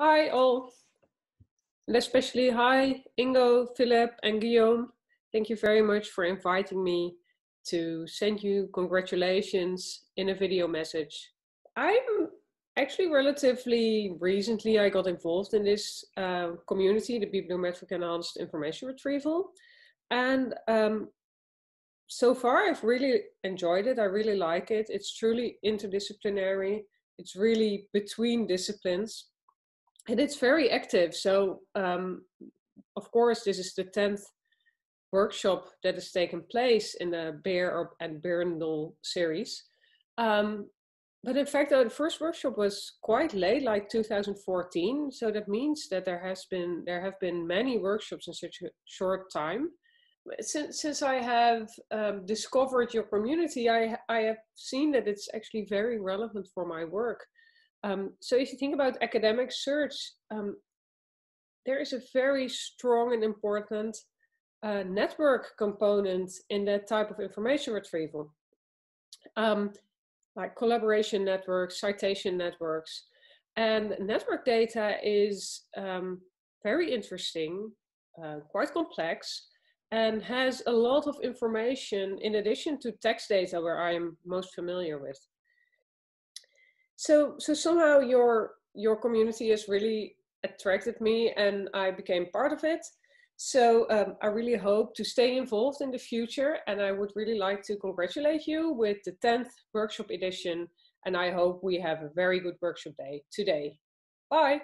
Hi all, and especially hi Ingo, Philipp and Guillaume. Thank you very much for inviting me to send you congratulations in a video message. I'm actually relatively recently I got involved in this uh, community, the bibliometric enhanced information retrieval. And um, so far I've really enjoyed it. I really like it. It's truly interdisciplinary. It's really between disciplines. And it's very active. So um, of course, this is the 10th workshop that has taken place in the BIR and BIRNDL series. Um, but in fact, the first workshop was quite late, like 2014. So that means that there has been there have been many workshops in such a short time. Since since I have um, discovered your community, I I have seen that it's actually very relevant for my work. Um, so if you think about academic search, um, there is a very strong and important uh, network component in that type of information retrieval. Um, like collaboration networks, citation networks. And network data is um, very interesting, uh, quite complex, and has a lot of information in addition to text data where I am most familiar with. So, so somehow your, your community has really attracted me and I became part of it. So um, I really hope to stay involved in the future and I would really like to congratulate you with the 10th workshop edition and I hope we have a very good workshop day today. Bye!